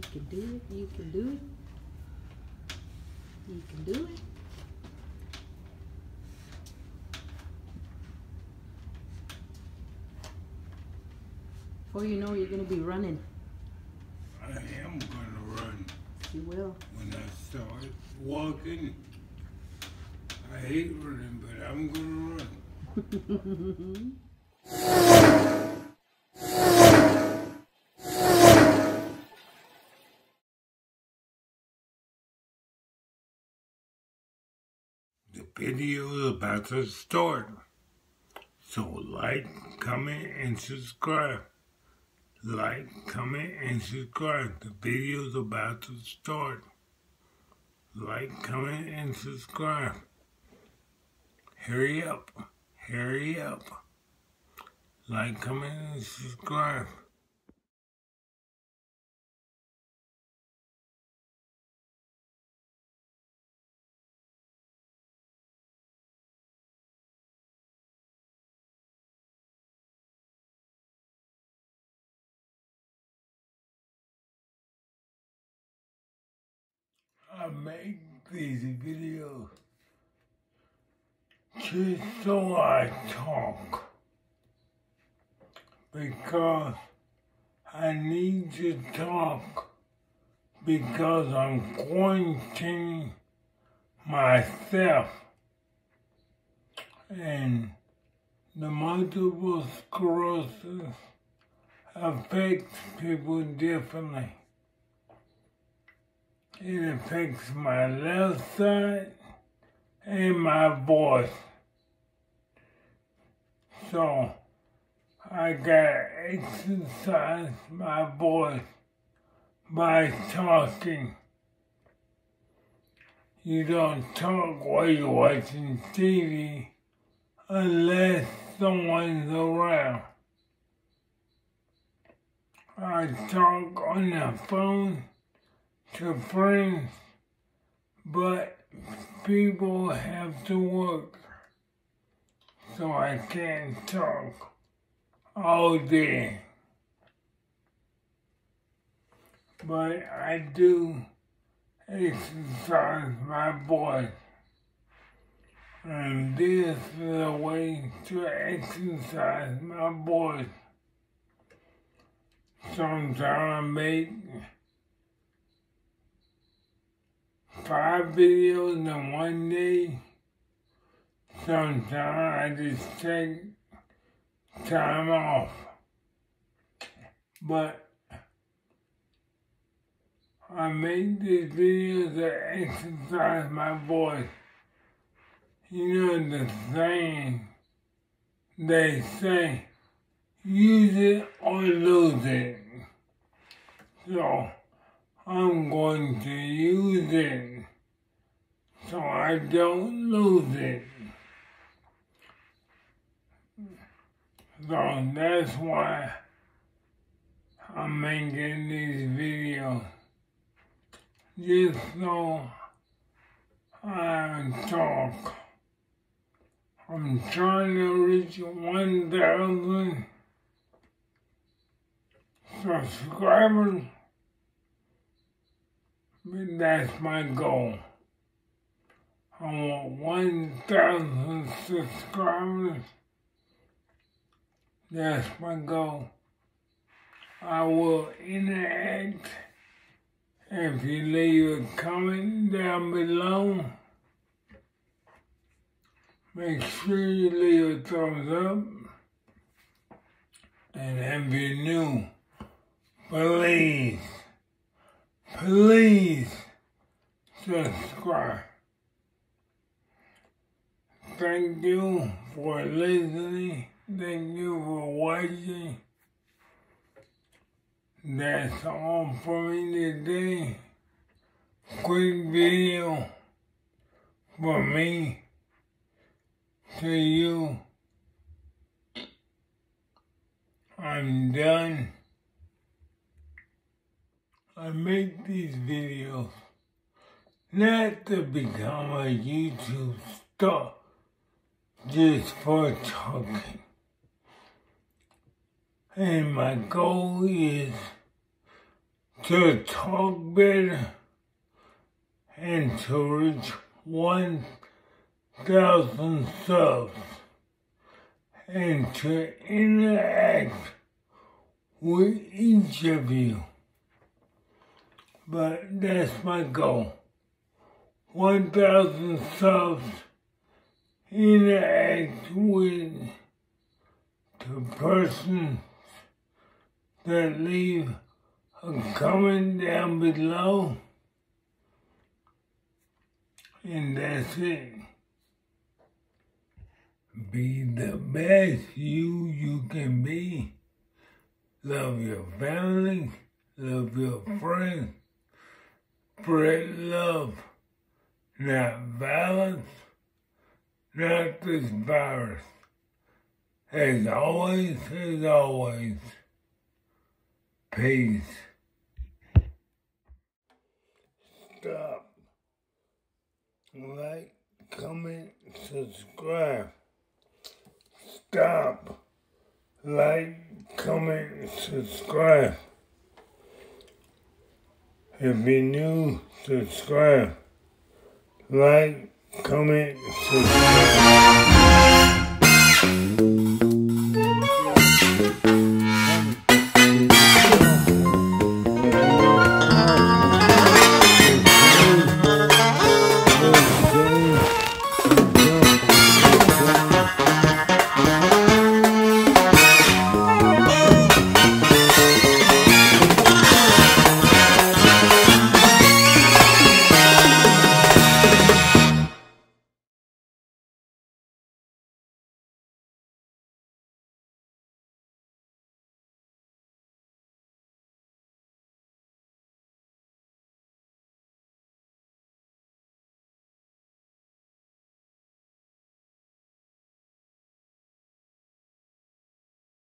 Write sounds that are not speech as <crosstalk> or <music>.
You can do it. You can do it. You can do it. Before you know, you're going to be running. I am gonna run You will. when I start walking. I hate running, but I'm gonna run. <laughs> video is about to start. So like, comment, and subscribe. Like, comment, and subscribe. The video's about to start. Like, comment, and subscribe. Hurry up. Hurry up. Like, comment, and subscribe. I make these videos just so I talk. Because I need to talk. Because I'm quarantining myself. And the multiple sclerosis affects people differently. It affects my left side and my voice. So I gotta exercise my voice by talking. You don't talk while you're watching TV unless someone's around. I talk on the phone to friends, but people have to work, so I can't talk all day. But I do exercise my voice, and this is a way to exercise my voice. Sometimes I make five videos in one day. Sometimes I just take time off. But I make these videos to exercise my voice. You know the saying they say, use it or lose it. So I'm going to use it so I don't lose it. So that's why I'm making these videos. Just so I talk. I'm trying to reach 1,000 subscribers. That's my goal. I want 1,000 subscribers. That's my goal. I will interact. If you leave a comment down below, make sure you leave a thumbs up. And if you're new, please please subscribe. Thank you for listening. Thank you for watching. That's all for me today. Quick video for me to you. I'm done. I make these videos not to become a YouTube star just for talking. And my goal is to talk better and to reach 1,000 subs and to interact with each of you. But that's my goal. 1,000 subs, interact with the person that leave a comment down below. And that's it. Be the best you you can be. Love your family. Love your friends. Spread love, not violence, not this virus. As always, as always, peace. Stop. Like, comment, subscribe. Stop. Like, comment, subscribe. If you're new, subscribe. Like, comment, subscribe.